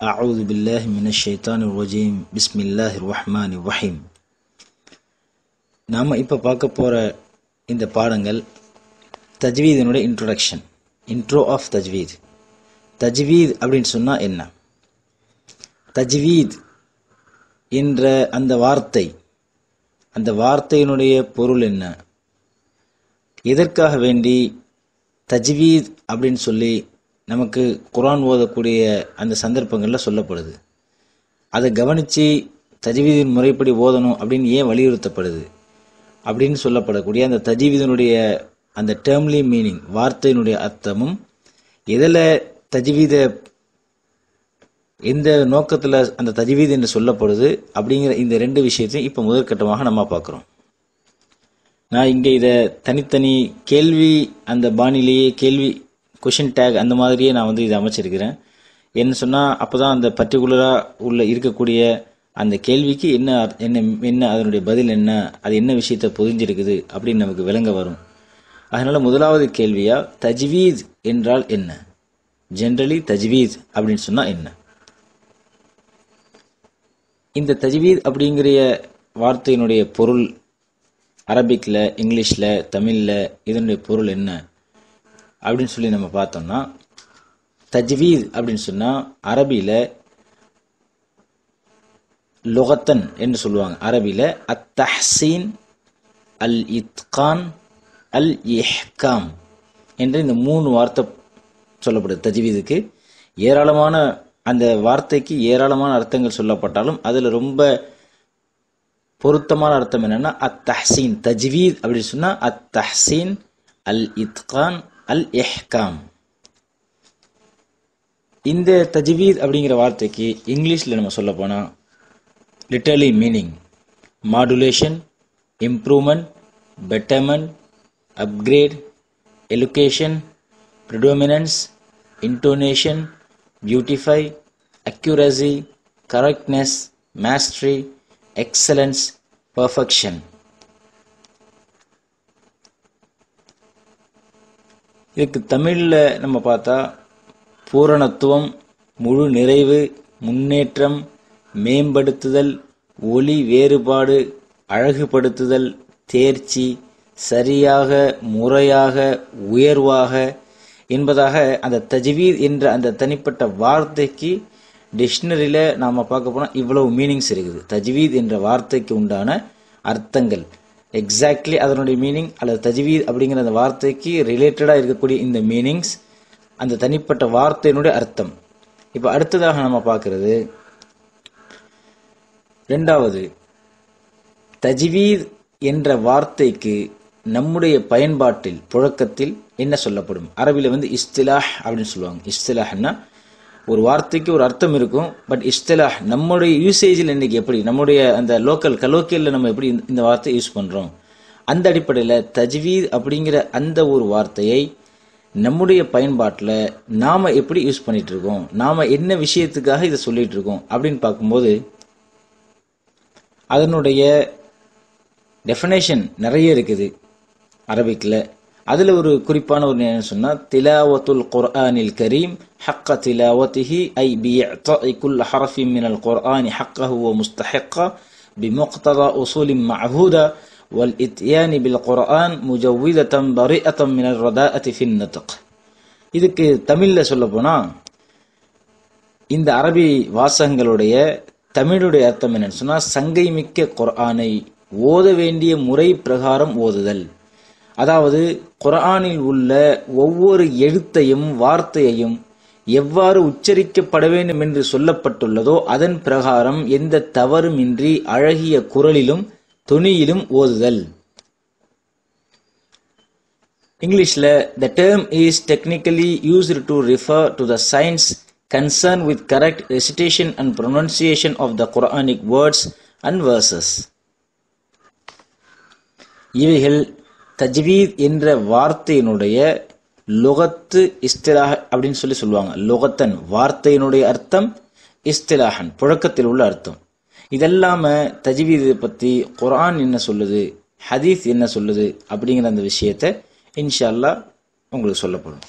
أعوذ بالله من الشيطان الرجيم بسم الله الرحمن الرحيم நாம் இப்போ பார்க்க போகிற இந்த பாடங்கள் தஜ்வீதினுடைய இன்ட்ரோடக்ஷன் இன்ட்ரோ ஆஃப் தஜ்வீத் தஜ்வீத் அப்படின்னு சொன்னால் என்ன தஜ்வீத் என்ற அந்த வார்த்தை அந்த வார்த்தையினுடைய பொருள் என்ன எதற்காக வேண்டி தஜ்வீத் அப்படின்னு சொல்லி நமக்கு குரான் ஓதக்கூடிய அந்த சந்தர்ப்பங்களில் சொல்லப்படுது. அதை கவனித்து தஜ்வீதின் முறைப்படி ஓதணும் அப்படின்னு ஏன் வலியுறுத்தப்படுது? அப்படின்னு சொல்லப்படக்கூடிய அந்த தஜ்வீதினுடைய அந்த டேர்ம்லி மீனிங் வார்த்தையினுடைய அர்த்தமும் எதில் தஜ்வீத எந்த நோக்கத்தில் அந்த தஜ்வீத் என்று சொல்லப்படுது அப்படிங்கிற இந்த ரெண்டு விஷயத்தையும் இப்போ முதற்கட்டமாக நம்ம பார்க்குறோம். நான் இங்கே இதை தனித்தனி கேள்வி அந்த பாணிலேயே கேள்வி கொஷின் டேக் அந்த மாதிரியே நான் வந்து இதை அமைச்சிருக்கிறேன். என்ன சொன்னால் அப்போ தான் அந்த பர்டிகுலராக உள்ள இருக்கக்கூடிய அந்த கேள்விக்கு என்ன என்ன என்ன அதனுடைய பதில் என்ன அது என்ன விஷயத்தை புரிஞ்சிருக்குது அப்படின்னு நமக்கு விளங்க வரும். அதனால் முதலாவது கேள்வியாக தஜ்வீத் என்றால் என்ன? ஜென்ரலி தஜ்வீத் அப்படின்னு சொன்னால் என்ன? இந்த தஜ்வீத் அப்படிங்கிற வார்த்தையினுடைய பொருள் அரபிக்கில் இங்கிலீஷில் தமிழில் இதனுடைய பொருள் என்ன? அப்படின்னு சொல்லி நம்ம பார்த்தோம்னா தஜ்வீத் அப்படின்னு சொன்னால் அரபியில் லுகத்தன் என்று சொல்லுவாங்க. அரபியில் அத் தஹ்சீன் அல் இத்கான் அல் இஹ்காம் என்று இந்த மூணு வார்த்தை சொல்லப்படுது தஜ்வீதுக்கு. ஏராளமான அந்த வார்த்தைக்கு ஏராளமான அர்த்தங்கள் சொல்லப்பட்டாலும் அதில் ரொம்ப பொருத்தமான அர்த்தம் என்னென்னா அத் தஹ்சீன் தஜ்வீத் அப்படின்னு சொன்னால் அத் தஹ்சீன் அல் இத்கான் அல் இஹ்காம் இந்த தஜ்வீத் அப்படிங்கிற வார்த்தைக்கு இங்கிலீஷ்ல நம்ம சொல்ல போனா literally meaning modulation improvement betterment upgrade elocution predominance intonation beautify accuracy correctness mastery excellence perfection. இதுக்கு தமிழில் நம்ம பார்த்தா பூரணத்துவம் முழு நிறைவு முன்னேற்றம் மேம்படுத்துதல் ஒளி வேறுபாடு அழகுபடுத்துதல் தேர்ச்சி சரியாக முறையாக உயர்வாக என்பதாக அந்த தஜ்வீத் என்ற அந்த தனிப்பட்ட வார்த்தைக்கு டிக்ஷனரியில் நாம் பார்க்க போனால் இவ்வளவு மீனிங்ஸ் இருக்குது. தஜ்வீத் என்ற வார்த்தைக்கு உண்டான அர்த்தங்கள். எக்ஸாக்ட்லி அதனுடைய மீனிங் அல்லது தஜ்வீத் அப்படிங்கிற அந்த வார்த்தைக்கு ரிலேட்டடாக இருக்கக்கூடிய இந்த மீனிங்ஸ் அந்த தனிப்பட்ட வார்த்தையினுடைய அர்த்தம். இப்போ அடுத்ததாக நம்ம பார்க்கறது ரெண்டாவது தஜ்வீத் என்ற வார்த்தைக்கு நம்முடைய பயன்பாட்டில் புழக்கத்தில் என்ன சொல்லப்படும்? அரபியில் வந்து இஸ்திலாஹ் அப்படின்னு சொல்லுவாங்க. இஸ்திலாஹ்னா ஒரு வார்த்தைக்கு ஒரு அர்த்தம் இருக்கும் பட் இஸ்திலாஹ் நம்முடைய யூசேஜில் இன்னைக்கு எப்படி நம்முடைய அந்த லோக்கல் கலோக்கியலில் நம்ம எப்படி இந்த- வார்த்தையை வார்த்தை யூஸ் பண்ணுறோம் அந்த அடிப்படையில் தஜ்வீத் அப்படிங்கிற அந்த ஒரு வார்த்தையை நம்முடைய பயன்பாட்டில் நாம் எப்படி யூஸ் பண்ணிட்டு இருக்கோம்? நாம் என்ன விஷயத்துக்காக இதை சொல்லிட்டு இருக்கோம்? அப்படின்னு பார்க்கும்போது அதனுடைய டெஃபினேஷன் நிறைய இருக்குது. அரபிக்கில் அதில் ஒரு குறிப்பான ஒரு என்ன சொன்னால் திலாவத்துல் குர்ஆனில் கரீம் ஹக்க திலாவத்திஹி ஐ பியத்தாஇ குல் ஹரஃபி மினல் குர்ஆனி ஹக்கஹு வ முஸ்தஹிக்கா بمقتضى أصول معهودة والإتيان بالقرآن مجودة بريئة من الرداءة في النطق இதுக்கு தமிழில் சொல்ல போனால் இந்த அரபி வாசகங்களுடைய தமிழுடைய அர்த்தம் என்னன்னு சொன்னா சங்கை மிக்க குர்ஆனை ஓத வேண்டிய முறை பிரகாரம் ஓதுதல் அதாவது குரானில் உள்ள ஒவ்வொரு எழுத்தையும் வார்த்தையையும் எவ்வாறு உச்சரிக்கப்பட வேண்டும் என்று சொல்லப்பட்டுள்ளதோ அதன் பிரகாரம் எந்த தவறுமின்றி அழகிய குரலிலும் துணியிலும் ஓதுதல் இங்கிலீஷில் the term is technically used to refer to the science concern with correct recitation and pronunciation of the Quranic words and verses இவைகள் தஜ்வீத் என்ற வார்த்தையினுடைய லுகத்து இஸ்திலாக அப்படின்னு சொல்லி சொல்லுவாங்க. லுகத்தன் வார்த்தையினுடைய அர்த்தம் இஸ்திலாஹன் புழக்கத்தில் உள்ள அர்த்தம். இதெல்லாம தஜ்வீது பத்தி குரான் என்ன சொல்லுது ஹதீஸ் என்ன சொல்லுது அப்படிங்கிற அந்த விஷயத்தை இன்ஷா அல்லாஹ் உங்களுக்கு சொல்லப்படும்.